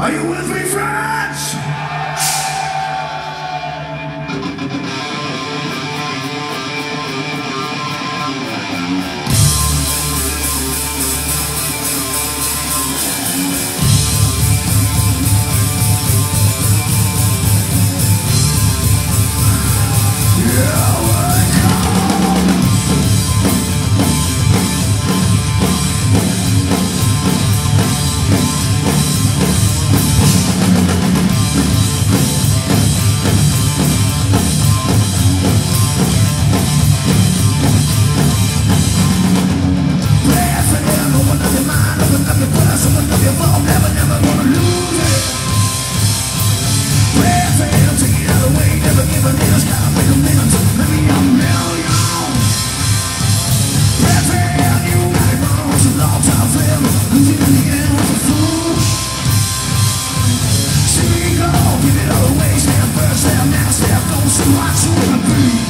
Are you with me, friends? watching you. wanna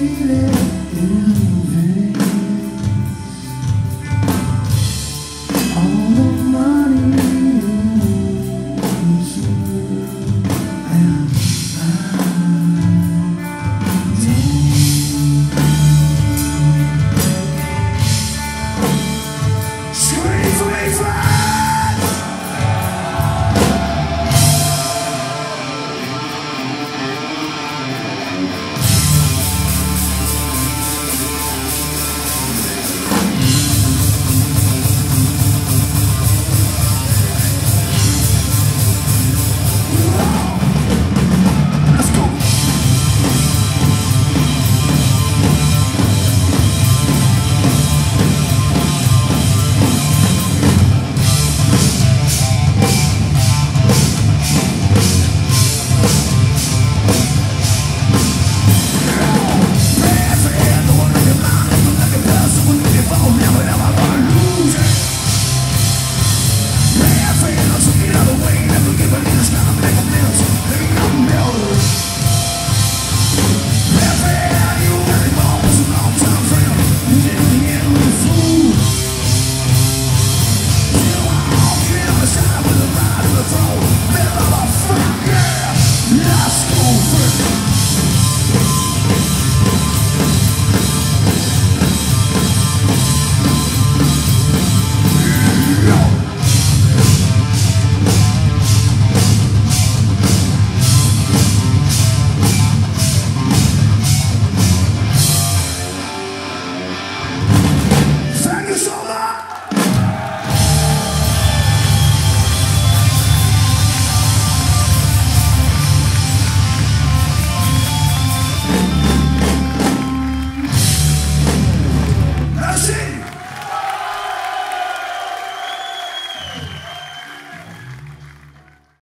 feel it